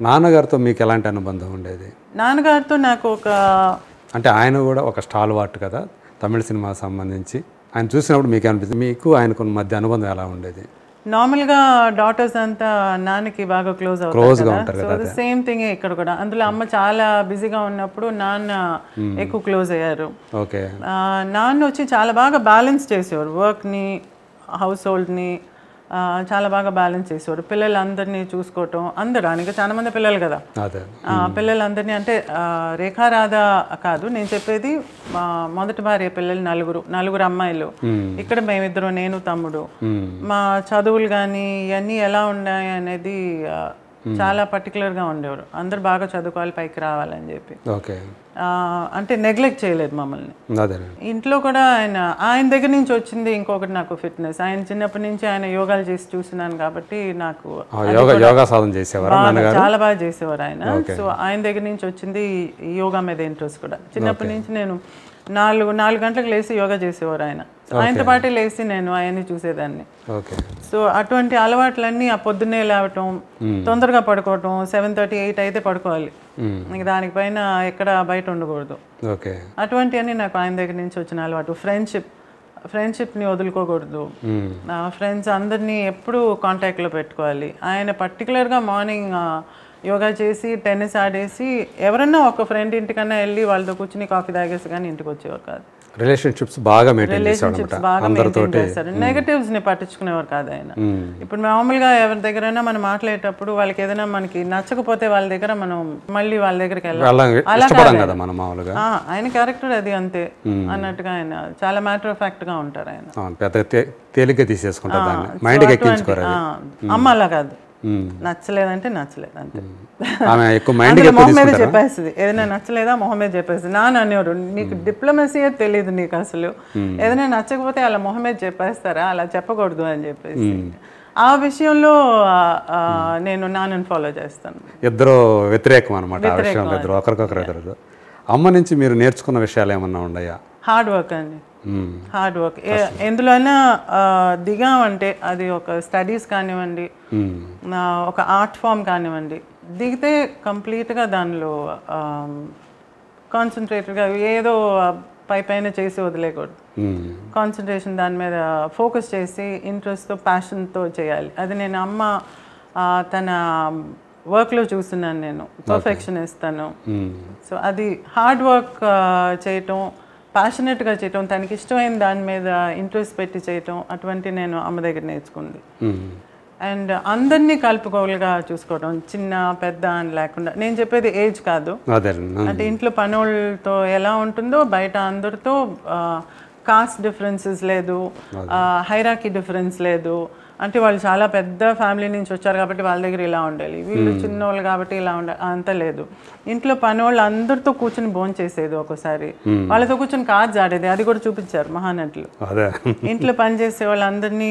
నాన్నగారితో మీకు ఎలాంటి అనుబంధం ఉండేది? నాన్నగారితో నాకు ఒక అంటే ఆయన కూడా ఒక స్టాల్ వాట్ కదా తమిళ సినిమా సంబంధించి. ఆయన చూసినప్పుడు మీకు అనిపిస్తుంది మీకు ఆయనకు మధ్య అనుబంధం ఎలా ఉండేది? నార్మల్గా డాటర్స్ అంతా నాన్నకి బాగా క్లోజ్ Close గా అవుతారు కదా సో సేమ్ థింగ్ ఇక్కడ కూడా. అందులో అమ్మ చాలా బిజీగా ఉన్నప్పుడు నాన్న ఎక్కువ క్లోజ్ అయ్యారు. ఓకే. నాన్న వచ్చి చాలా బాగా బ్యాలెన్స్ చేసేవారు. వర్క్ని హౌస్ హోల్డ్ని చాలా బాగా బ్యాలెన్స్ చేసేవారు పిల్లలందరినీ చూసుకోవటం అందరూ ఆయనకి చాలా మంది పిల్లలు కదా. పిల్లలందరినీ అంటే రేఖారాధ కాదు నేను చెప్పేది మా మొదటి భార్య పిల్లలు నలుగురు నలుగురు అమ్మాయిలు. ఇక్కడ మేమిద్దరు నేను తమ్ముడు. మ్మ్. మా చదువులు కానీ ఇవన్నీ ఎలా ఉన్నాయి అనేది చాలా పర్టికులర్గా ఉండేవారు. అందరు బాగా చదువుకోవాలి పైకి రావాలని చెప్పి. ఓకే. అంటే నెగ్లెక్ట్ చేయలేదు మమ్మల్ని. ఇంట్లో కూడా ఆయన ఆయన దగ్గర నుంచి వచ్చింది ఇంకొకటి నాకు ఫిట్నెస్ ఆయన చిన్నప్పటి నుంచి ఆయన యోగాలు చేసి చూసినాను కాబట్టి నాకు యోగా సాధన చేసేవారా చాలా బాగా చేసేవారు ఆయన. సో ఆయన దగ్గర నుంచి వచ్చింది యోగా మీద ఇంట్రెస్ట్ కూడా. చిన్నప్పటి నుంచి నేను నాలుగు నాలుగు గంటలకు లేచి యోగా చేసేవారు ఆయన. ఆయనతో పాటే లేచి నేను ఆయన్ని చూసేదాన్ని. సో అటువంటి అలవాట్లన్నీ ఆ పొద్దున్నే లేవటం తొందరగా పడుకోవటం సెవెన్ థర్టీ ఎయిట్ అయితే పడుకోవాలి. ఇంక దానిపైన ఎక్కడ బయట ఉండకూడదు. అటువంటివన్నీ నాకు ఆయన దగ్గర నుంచి వచ్చిన అలవాటు. ఫ్రెండ్షిప్ ఫ్రెండ్షిప్ని వదులుకోకూడదు. ఫ్రెండ్స్ అందరినీ ఎప్పుడూ కాంటాక్ట్లో పెట్టుకోవాలి. ఆయన పర్టికులర్గా మార్నింగ్ యోగా చేసి టెన్నిస్ ఆడేసి ఎవరన్నా ఒక ఫ్రెండ్ ఇంటికన్నా వెళ్ళి వాళ్ళతో కూర్చుని కాఫీ తాగేసి కానీ ఇంటికి వచ్చేవారు కాదు. రిలేషన్షిప్స్ బాగా రిలేషన్షిప్స్ బాగా మెయింటైన్ చేస్తారు. నెగటివ్స్ని పట్టించుకునేవారు కాదు ఆయన. ఇప్పుడు మామూలుగా ఎవరి దగ్గరైనా మనం మాట్లాడేటప్పుడు వాళ్ళకి ఏదైనా మనకి నచ్చకపోతే వాళ్ళ దగ్గర మనం మళ్ళీ వాళ్ళ దగ్గరికి వెళ్ళాలి. ఆ, ఆయన క్యారెక్టర్ అది అంతే అన్నట్టుగా ఆయన. చాలా మ్యాటర్ ఆఫ్ ఫ్యాక్ట్గా ఉంటారు ఆయన. తేలిగ్గా తీసేసుకుంటారు అమ్మ అలా కాదు. నచ్చలేదంటే నచ్చలేదు అంతే ఆమె ఎక్కువ మైండ్కి అందులో ఎక్కువ మొహం మీద చెప్పేస్తుంది. ఏదైనా నచ్చలేదా? మొహం మీద చెప్పేస్తుంది. నాన్న అనేవారు నీకు డిప్లొమసీ తెలియదు నీకు అసలు. ఏదైనా నచ్చకపోతే అలా మొహం మీద చెప్పేస్తారా? అలా చెప్పకూడదు అని చెప్పేసి. ఆ విషయంలో నేను నాన్నని ఫాలో చేస్తాను. ఇద్దరు వ్యతిరేకం అనమాట ఆ విషయంలో ఇద్దరు ఒకరికొకరు ఇద్దరు. అమ్మ నుంచి మీరు నేర్చుకున్న విషయాలు ఏమన్నా ఉన్నాయా? హార్డ్ వర్క్ అండి. హార్డ్ వర్క్ ఎందులోనైనా దిగామంటే అది ఒక స్టడీస్ కానివ్వండి. నా ఒక ఆర్ట్ ఫామ్ కానివ్వండి దిగితే కంప్లీట్గా దానిలో కాన్సన్ట్రేటెడ్గా ఏదో పై పైన చేసి వదిలేకూడదు. కాన్సన్ట్రేషన్ దాని మీద ఫోకస్ చేసి ఇంట్రెస్ట్తో ప్యాషన్తో చేయాలి. అది నేను అమ్మ తన వర్క్లో చూస్తున్నాను నేను. పర్ఫెక్షన్ ఇస్తాను. సో అది హార్డ్ వర్క్ చేయటం ప్యాషనెట్గా చేయటం తనకి ఇష్టమైన దాని మీద ఇంట్రెస్ట్ పెట్టి చేయటం అటువంటి నేను అమ్మ దగ్గర నేర్చుకుంది. అండ్ అందరినీ కలుపుకోలుగా చూసుకోవడం చిన్న పెద్ద అని లేకుండా. నేను చెప్పేది ఏజ్ కాదు. అంటే ఇంట్లో పనులతో ఎలా ఉంటుందో బయట అందరితో కాస్ట్ డిఫరెన్సెస్ లేదు హైరాకీ డిఫరెన్స్ లేదు అంటే వాళ్ళు చాలా పెద్ద ఫ్యామిలీ నుంచి వచ్చారు కాబట్టి వాళ్ళ దగ్గర ఇలా ఉండాలి వీళ్ళు చిన్నోళ్ళు కాబట్టి ఇలా ఉండాలి అంత లేదు. ఇంట్లో పని వాళ్ళు అందరితో కూర్చుని భోజనం చేసేది ఒకసారి వాళ్ళతో కూర్చొని కార్డ్స్ ఆడేది అది కూడా చూపించారు మహానటులు. ఇంట్లో పని చేసే వాళ్ళందరినీ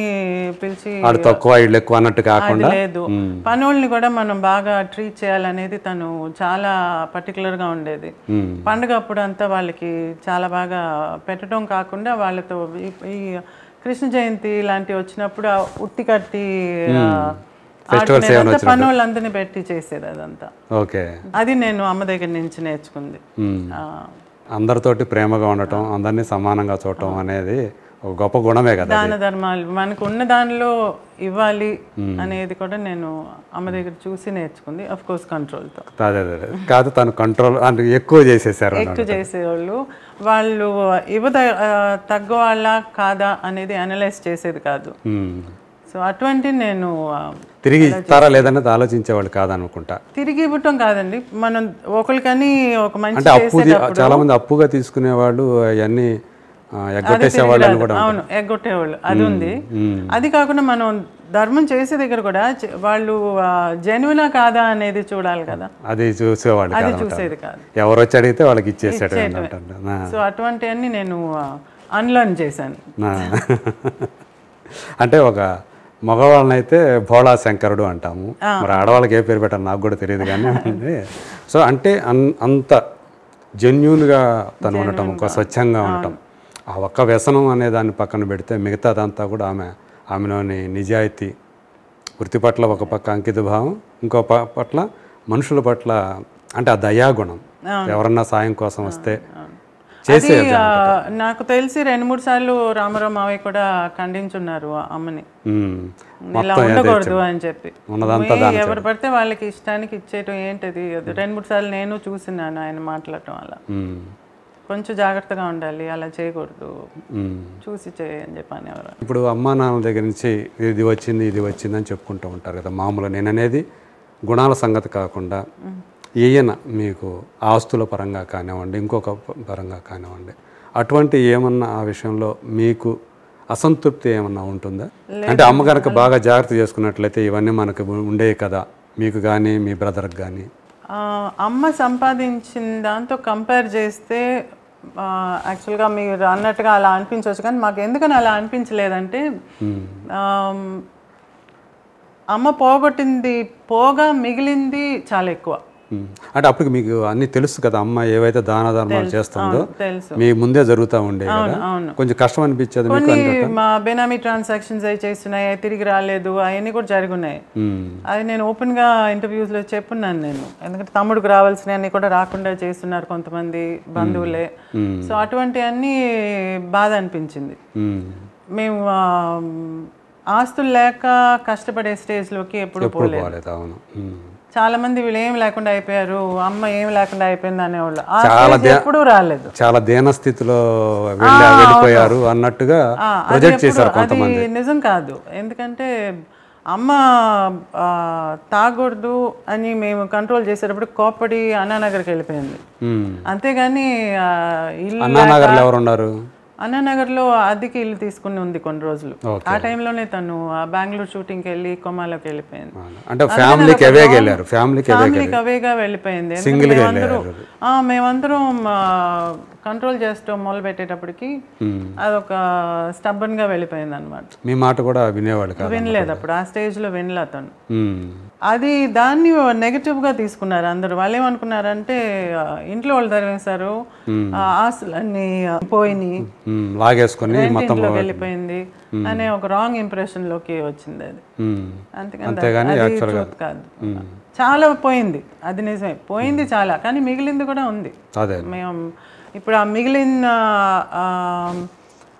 పిలిచి తక్కువ వీళ్ళు ఎక్కువ అన్నట్టు అది కాకుండా లేదు పనోళ్ళని కూడా మనం బాగా ట్రీట్ చేయాలనేది తను చాలా particular గా ఉండేది. పండుగ అప్పుడు అంతా వాళ్ళకి చాలా బాగా పెట్టడం కాకుండా వాళ్ళతో ఈ కృష్ణ జయంతి లాంటివి వచ్చినప్పుడు ఆ ఉట్టి కట్టి ఆడుకునేదంతా పనోళ్ళందరినీ పెట్టి చేసేది అదంతా. ఓకే. అది నేను అమ్మ దగ్గర నుంచి నేర్చుకుంది. అందరితోటి ప్రేమగా ఉండటం అందరినీ సమానంగా చూడటం అనేది ఒక గొప్ప గుణమే కదా దాన ధర్మాలు. మనకు ఉన్న దానిలో ఇవ్వాలి అనేది కూడా నేను అమ్మ దగ్గర చూసి నేర్చుకుంది అఫ్ కోర్స్ కంట్రోల్తో అదే అదే అదే. కాదు తను కంట్రోల్ అంటే ఎక్కువ చేసేసారు ఎక్కువ చేసేవాళ్ళు. వాళ్ళు ఇవ్వద ఆ, తగ్గవాళ్ళ కాదా అనేది అనలైజ్ చేసేది కాదు. సో అటువంటి నేను తిరిగి ఇస్తారా లేదనేది ఆలోచించేవాళ్ళు కాదనుకుంటా? తిరిగి ఇవ్వటం కాదండి. మనం ఒకరికని ఒక మంచి అంటే అప్పు చాలా మంది అప్పుగా తీసుకునే వాళ్ళు అవన్నీ ఎగ్గొట్టేసే వాళ్ళని కూడా అవును ఎగ్గొట్టేవాళ్ళు. అది ఉంది. అది కాకుండా మనం ధర్మం చేసే దగ్గర కూడా వాళ్ళు జెన్యునా కాదా అనేది చూడాలి కదా. అది చూసేవాళ్ళు అది చూసేది కాదు. ఎవరు వచ్చి అడిగితే వాళ్ళకి ఇచ్చేసాడు సో అటువంటివన్నీ నేను అన్లర్న్ చేశాను. అంటే ఒక మగవాళ్ళని అయితే భోళా శంకరుడు అంటాము మరి ఆడవాళ్ళకి ఏ పేరు పెట్టాలి నాకు కూడా తెలియదు కానీ సో అంటే అంత జెన్యున్గా తను ఉండటం ఒక స్వచ్ఛంగా ఉండటం. ఆ ఒక్క వ్యసనం అనే దాన్ని పక్కన పెడితే మిగతాదంతా కూడా ఆమె ఆమెలోని నిజాయితీ వృత్తి పట్ల ఒక పక్క అంకిత భావం ఇంకో పట్ల మనుషుల పట్ల అంటే ఆ దయాగుణం. ఎవరన్నా సాయం కోసం వస్తే చేసే నాకు తెలిసి రెండు మూడు సార్లు రామారావు మావయ్య కూడా ఖండించున్నారు అమ్మని. ఇలా ఉండకూడదు అని చెప్పి. ఎవరు పడితే వాళ్ళకి ఇష్టానికి ఇచ్చేయటం ఏంటది? రెండు మూడు సార్లు నేను చూసినాను ఆయన మాట్లాడటం అలా కొంచెం జాగ్రత్తగా ఉండాలి అలా చేయకూడదు. చూసి చేయని చెప్పని ఎవరు ఇప్పుడు అమ్మా నాన్న దగ్గర నుంచి ఇది వచ్చింది ఇది వచ్చింది అని చెప్పుకుంటూ ఉంటారు కదా మామూలుగా నేను అనేది గుణాల సంగతి కాకుండా ఈయన మీకు ఆస్తుల పరంగా కానివ్వండి ఇంకొక పరంగా కానివ్వండి అటువంటి ఏమన్నా ఆ విషయంలో మీకు అసంతృప్తి ఏమన్నా ఉంటుందా? అంటే అమ్మ కనుక బాగా జాగ్రత్త చేసుకున్నట్లయితే ఇవన్నీ మనకు ఉండేవి కదా మీకు కానీ మీ బ్రదర్కి కానీ అమ్మ సంపాదించిన దాంతో కంపేర్ చేస్తే యాక్చువల్గా మీరు అన్నట్టుగా అలా అనిపించవచ్చు కానీ మాకు ఎందుకని అలా అనిపించలేదంటే ఆమ్, అమ్మ పోగొట్టింది పోగా మిగిలింది చాలా ఎక్కువ. అంటే అప్పటికి మీకు అన్నీ తెలుసు కదా అమ్మ ఏవైతే దాన ధర్మాలు చేస్తుందో మీ ముందే జరుగుతూ ఉండే. కొంచెం కష్టం అనిపించేది మా బెనామీ ట్రాన్సాక్షన్స్ అవి చేస్తున్నాయి తిరిగి రాలేదు అవన్నీ కూడా జరుగున్నాయి. అది నేను ఓపెన్గా ఇంటర్వ్యూస్లో చెప్పున్నాను నేను. ఎందుకంటే తమ్ముడికి రావాల్సినవన్నీ కూడా రాకుండా చేస్తున్నారు కొంతమంది బంధువులే. సో అటువంటివన్నీ బాధ అనిపించింది. మేము. ఆస్తులు లేక కష్టపడే స్టేజ్లోకి ఎప్పుడు పోలేదు. అవును. చాలా మంది వీళ్ళు ఏం లేకుండా అయిపోయారు అమ్మ ఏం లేకుండా అయిపోయింది అనేవాళ్ళు. చాలా ఎప్పుడూ రాలేదు. చాలా దీన స్థితిలో వెళ్ళి వెళ్ళిపోయారు అన్నట్టుగా ప్రొజెక్ట్ చేశారు కొంతమంది. నిజం కాదు. ఎందుకంటే అమ్మ తాగకూడదు అని మేము కంట్రోల్ చేసేటప్పుడు కోప్పడి అన్నానగర్కి వెళ్ళిపోయింది. అంతేగాని ఇల్లు అన్నానగర్లో ఎవరు ఉన్నారు అన్నానగర్లో అద్దెకి ఇల్లు తీసుకుని ఉంది కొన్ని రోజులు. ఆ టైంలోనే తను ఆ బెంగళూరు షూటింగ్కి వెళ్ళి కొమాలోకి వెళ్ళిపోయింది. అంటే ఫ్యామిలీకి అవేగా వెళ్ళారు ఫ్యామిలీకి అవే అవేగా వెళ్ళిపోయింది. మేమందరం కంట్రోల్ చేస్తూ మొదలు పెట్టేటప్పటికి అదొక stubborn గా వెళ్ళిపోయింది అనమాట మీ మాట కూడా వినేవాళ్ళు వినలేదు అప్పుడు ఆ stage లో వినలే అతను. అది దాన్ని negative గా తీసుకున్నారు అందరూ. వాళ్ళు ఏమనుకున్నారంటే ఇంట్లో వాళ్ళు ఆ, ఆస్తులన్నీ పోయినాయి. లాగేసుకొని ఇంట్లోకి వెళ్ళిపోయింది అనే ఒక రాంగ్ ఇంప్రెషన్లోకి వచ్చింది అది. అంతేగాని కాదు. చాలా పోయింది. అది నిజమే. పోయింది చాలా. కానీ మిగిలింది కూడా ఉంది. మేము ఇప్పుడు ఆ మిగిలిన ఆ,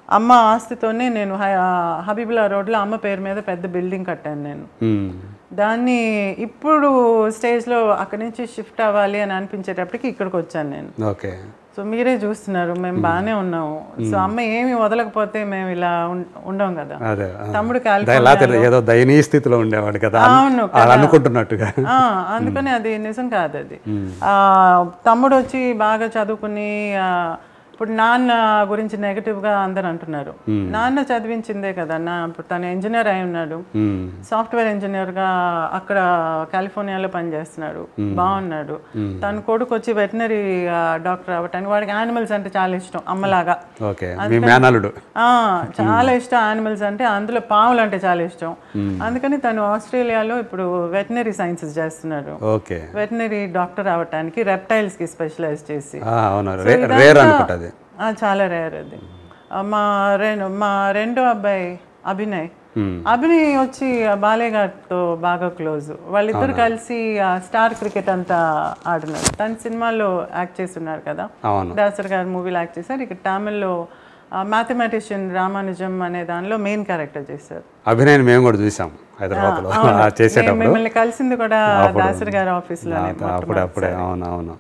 అమ్మ ఆస్తితోనే నేను హై- ఆ, హబీబుల్లా రోడ్లో అమ్మ పేరు మీద పెద్ద బిల్డింగ్ కట్టాను నేను ఉమ్. దాన్ని ఇప్పుడు స్టేజ్లో అక్కడి నుంచి షిఫ్ట్ అవ్వాలి అని అనిపించేటప్పటికి ఇక్కడికి వచ్చాను నేను. ఓకే. సో మీరే చూస్తున్నారు మేము బాగానే ఉన్నాము. సో అమ్మ ఏమి వదలకపోతే మేము ఇలా ఉండం కదా. తమ్ముడు ఏదో దయనీయ స్థితిలో ఉండేవాడు కదా. అవును అనుకుంటున్నట్టుగా. ఆ, అందుకని అది నిజం కాదు అది ఆ, తమ్ముడు వచ్చి బాగా చదువుకుని ఆ, ఇప్పుడు నాన్న గురించి negative గా అందరు అంటున్నారు. నాన్న చదివించిందే కదా నా ఇప్పుడు తను ఇంజనీర్ అయి ఉన్నాడు. సాఫ్ట్వేర్ ఇంజనీర్గా అక్కడ కాలిఫోర్నియాలో పనిచేస్తున్నాడు. బాగున్నాడు. తన కొడుకు వచ్చి వెటనరీ డాక్టర్ అవ్వటానికి వాడికి యానిమల్స్ అంటే చాలా iష్టం అమ్మలాగా. చాలా ఇష్టం యానిమల్స్ అంటే అందులో పాములు అంటే చాలా ఇష్టం. అందుకని తను ఆస్ట్రేలియాలో ఇప్పుడు వెటనరీ సైన్సెస్ చేస్తున్నాడు. వెటనరీ డాక్టర్ అవటానికి రెప్టైల్స్కి స్పెషలైజ్ చేసి. చాలా రేర్ అది. మా రెండు మా రెండో అబ్బాయి అభినయ్. అభినయ్ వచ్చి బాలయ్య గారితో బాగా క్లోజ్ వాళ్ళిద్దరు కలిసి స్టార్ క్రికెట్ అంతా ఆడినారు. తన సినిమాలో యాక్ట్ చేస్తున్నారు కదా? దాసర్ గారు మూవీలో యాక్ట్ చేశారు. ఇక్కడ తమిళ్ళో మ్యాథమెటిషియన్ రామానుజం అనే దానిలో మెయిన్ క్యారెక్టర్ చేశారు. అభినయ్ మేము కూడా చూసాం హైదరాబాద్లో. మిమ్మల్ని కలిసింది కూడా దాసర్ గారి ఆఫీస్లోనే అప్పుడే అప్పుడే అవును అవును